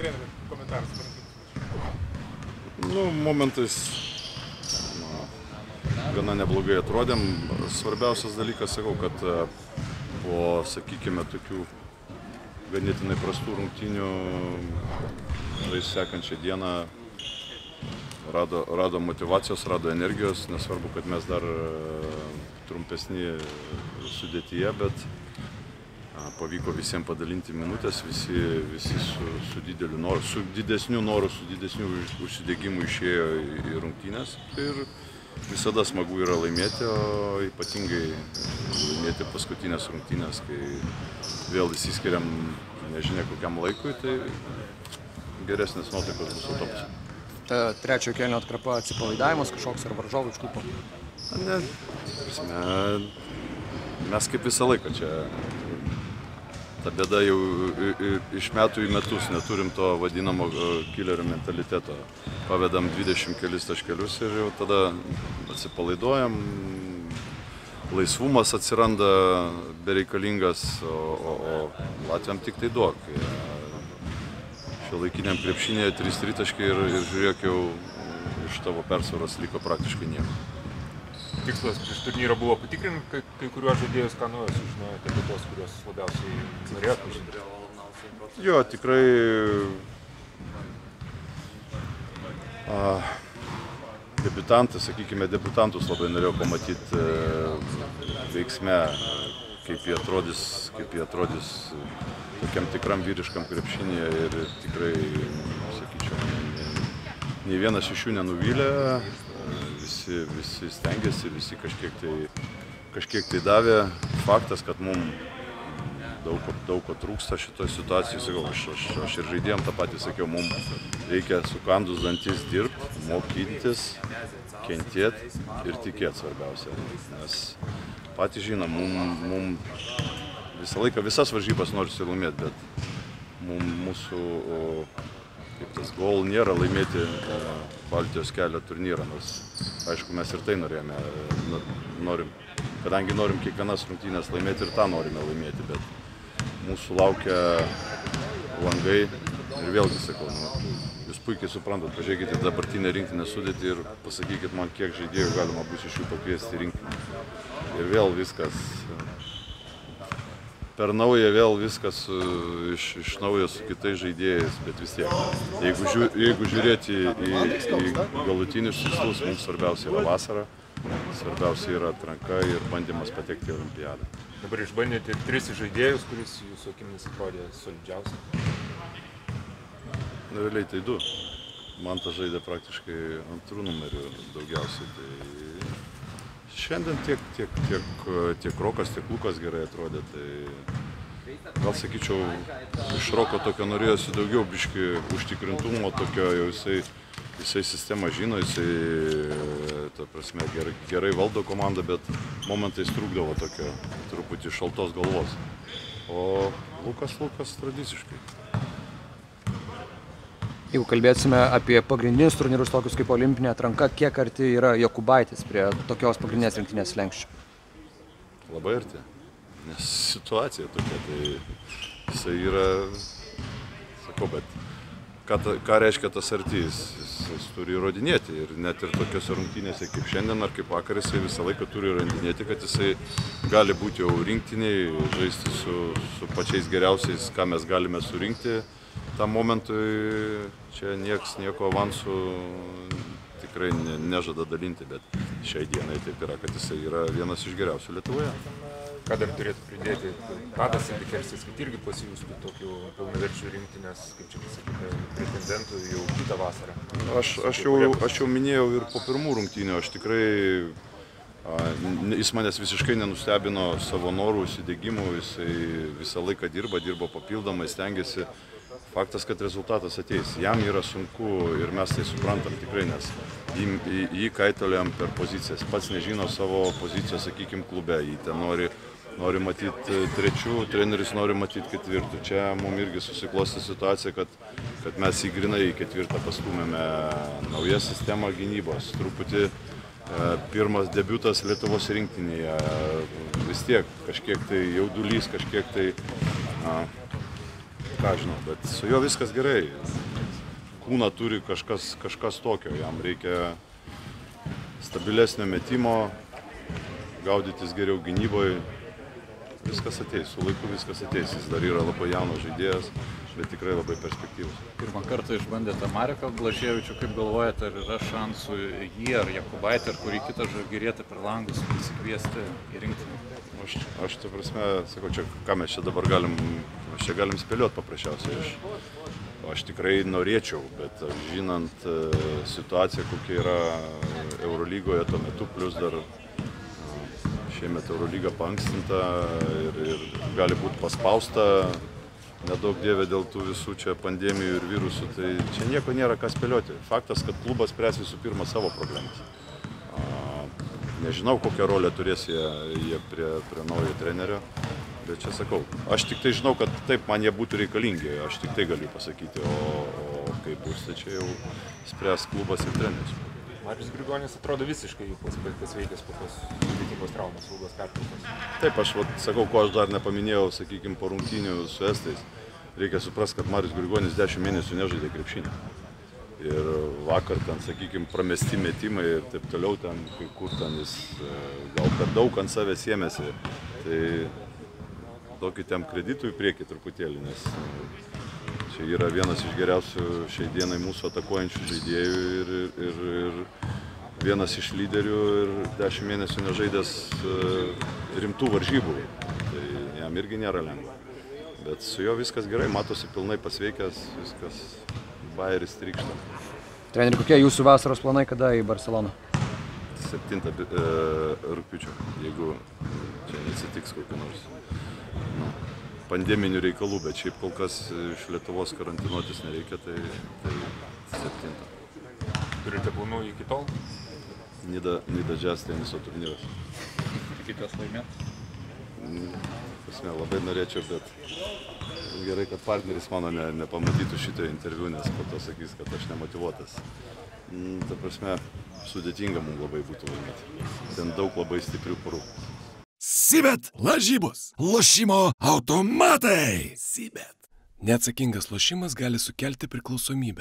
trenerių komentaras? Nu, momentais na, gana neblogai atrodėm. Svarbiausias dalykas, sakau, kad e, po, sakykime, tokių ganėtinai prastų rungtynių, tai sekančią dieną rado, rado motivacijos, rado energijos, nesvarbu, kad mes dar e, trumpesni sudėtyje, bet pavyko visiems padalinti minutės, visi, visi su, su dideliu noru, su didesniu noru, su didesniu užsidėgymu išėjo į, rungtynės. Ir visada smagu yra laimėti, o ypatingai laimėti paskutinės rungtynės, kai vėl įsiskiriam nežinia kokiam laikui, tai geresnės nuotaikos bus autobuse. Ta trečiojo kelnio atkrapa atsipalaidavimas kažkoks ar varžovų išklupo. Ne, prasme, mes kaip visą laiką čia. Ta bėda jau iš metų į metus neturim to vadinamo e, killerio mentaliteto. Pavedam 20 kelis taškelius ir jau tada atsipalaiduojam, laisvumas atsiranda bereikalingas, o, o, o Latviam tik tai duok. Šio laikiniam krepšinėje 3 tritaškai ir, ir žiūrėk jau iš tavo persvaros liko praktiškai nieko. Tikslas prieš turnyrą buvo patikrinti kai, kai kuriuos žaidėjus, ką naujo sužinojote apie tos, kuriuos labiausiai norėjot pažinti. Jo, tikrai a, debiutantas, sakykime, debiutantus labai norėjau pamatyti e, veiksme, kaip jie atrodys, kaip jie atrodys tokiam tikram vyriškam krepšinėje ir tikrai, sakyčiau, nei vienas iš jų nenuvylė, visi, visi stengiasi, visi kažkiek tai, kažkiek tai davė. Faktas, kad mums daug, daug ko trūksta šitoje situacijoje, sakau, aš, aš, aš ir žaidėjom tą patį sakiau, mums reikia sukandus dantis dirbti, mokytis, kentėti ir tikėti svarbiausia. Nes patys žinom, mums mum visą laiką visas varžybas norisi laimėti, bet mum, mūsų o, kaip tas gol nėra laimėti e, Baltijos kelio turnyrą, nors aišku mes ir tai norėjome, e, no- norim, kadangi norim kiekvienas rungtynės laimėti ir tą norime laimėti, bet mūsų laukia langai ir vėlgi sakau, nu, jūs puikiai suprantat, pažiūrėkite dabartinę rinktinę sudėtį ir pasakykit man, kiek žaidėjų galima bus iš jų pakviesti rinktinę. Ir vėl viskas per naują vėl viskas iš, iš naujo su kitais žaidėjais, bet vis tiek. Jeigu, žiū, jeigu žiūrėti į, į galutinius tikslus, mums svarbiausia yra vasara, svarbiausia yra atranka ir bandymas patekti į olimpiadą. Dabar išbandėte tris žaidėjus, kuris jūsų akimis atrodė solidžiausias. Na, realiai tai du. Man tas žaidė praktiškai antrų numerių daugiausiai. Tai šiandien tiek, tiek, tiek, tiek Rokas, tiek Lukas gerai atrodė. Tai gal sakyčiau, iš Roko tokio norėjosi daugiau biški užtikrintumo, tokio jau jisai, jisai sistemą žino, jisai, ta prasme, gerai, gerai valdo komandą, bet momentais trūkdavo tokio truputį šaltos galvos. O Lukas, Lukas tradiciškai. Jeigu kalbėsime apie pagrindinius turnyrus, tokius kaip olimpinė atranka, kiek arti yra Jokubaitis prie tokios pagrindinės rinktinės lenkščių? Labai arti. Nes situacija tokia, tai jisai yra, sakau, bet ką, ta, ką reiškia tas artys, jis, jis turi įrodinėti ir net ir tokiuose rungtynėse kaip šiandien ar kaip vakar jisai visą laiką turi įrodinėti, kad jisai gali būti jau rinktiniai, žaisti su, su pačiais geriausiais, ką mes galime surinkti. Tam momentui čia nieks nieko avansų tikrai ne, nežada dalinti, bet šiai dienai taip yra, kad jisai yra vienas iš geriausių Lietuvoje. Ką dar turėtų pridėti Tadas Indikersis, kad irgi pasijūstų tokių pilnaverčių rinktinės, kaip čia pasakyti, pretendentų jau kitą vasarą. Aš, aš, jau, aš jau minėjau ir po pirmų rungtynių, aš tikrai, jis manęs visiškai nenustebino savo norų, įsidėgymų, jisai visą laiką dirba, dirba papildomai, stengiasi. Faktas, kad rezultatas ateis. Jam yra sunku ir mes tai suprantam tikrai, nes jį, jį, jį kaitoliam per pozicijas. Pats nežino savo pozicijos, sakykime, klube. Jį ten nori, nori matyti trečių, treneris nori matyti ketvirtų. Čia mums irgi susiklosti situacija, kad, kad mes į grinai į ketvirtą pastumėme naują sistemą gynybos. Truputį e, pirmas debutas Lietuvos rinktinėje. Vis tiek kažkiek tai jaudulys, kažkiek tai a, ką žinau, bet su juo viskas gerai. Kūną turi kažkas, kažkas tokio, jam reikia stabilesnio metimo, gaudytis geriau gynyboje. Viskas ateis, su laiku viskas ateis. Jis dar yra labai jaunas žaidėjas, bet tikrai labai perspektyvus. Pirmą kartą išbandėte Mareką Blažievičių, kaip galvojate, ar yra šansų jį ar Jakubaitį ar kurį kitą žalgyrėtą per langus prisikviesti į rinktinį? Aš, aš ta prasme, sakau, čia, ką mes čia dabar galim, mes čia galim spėlioti paprasčiausiai. Aš, aš tikrai norėčiau, bet žinant e, situaciją, kokia yra Eurolygoje tuo metu, plus dar e, šiemet Eurolyga pankstinta ir, ir gali būti paspausta nedaug dievė dėl tų visų čia pandemijų ir virusų, tai čia nieko nėra ką spėlioti. Faktas, kad klubas spręs visų pirma savo problemas. Nežinau, kokią rolę turės jie, jie prie, prie naujo trenerio, bet čia sakau, aš tik tai žinau, kad taip man jie būtų reikalingi, aš tik tai galiu pasakyti, o, o kaip bus, tai čia jau spręs klubas ir treneris. Marius Grigonis atrodo visiškai pas- pasveikęs po tos sudėtingos traumos, ilgos pertraukos. Taip, aš vat, sakau, ko aš dar nepaminėjau, sakykime, po rungtynių su Estais. Reikia suprasti, kad Marius Grigonis 10 mėnesių nežaidė krepšinį. Ir vakar ten, sakykime, pramesti metimai ir taip toliau, ten kai kur ten jis e, gal per daug ant savęs ėmėsi. Tai tokį tem kreditų į priekį truputėlį, nes e, čia yra vienas iš geriausių šiai dienai mūsų atakuojančių žaidėjų ir, ir, ir, ir vienas iš lyderių ir dešimt mėnesių nežaidęs e, rimtų varžybų. Tai jam irgi nėra lengva. Bet su juo viskas gerai, matosi pilnai pasveikęs, viskas bairis trykšta. Treneri, kokie jūsų vasaros planai, kada į Barceloną? 7 e, rūpiučio, jeigu čia nesitiks kokiu nors nu, pandeminių reikalų, bet šiaip kol kas iš Lietuvos karantinuotis nereikia, tai, tai 7. Turite planų iki tol? Nida, Nida Jazz teniso turnyras. Tikitės laimėti? Prasme, labai norėčiau, bet gerai, kad partneris mano ne, nepamatytų šito interviu, nes po to sakys, kad aš nemotivuotas. Mm, Ta prasme, sudėtinga mums labai būtų laimėti. Ten daug labai stiprių porų. Sibet lažybos. Lošimo automatai. Sibet. Neatsakingas lošimas gali sukelti priklausomybę.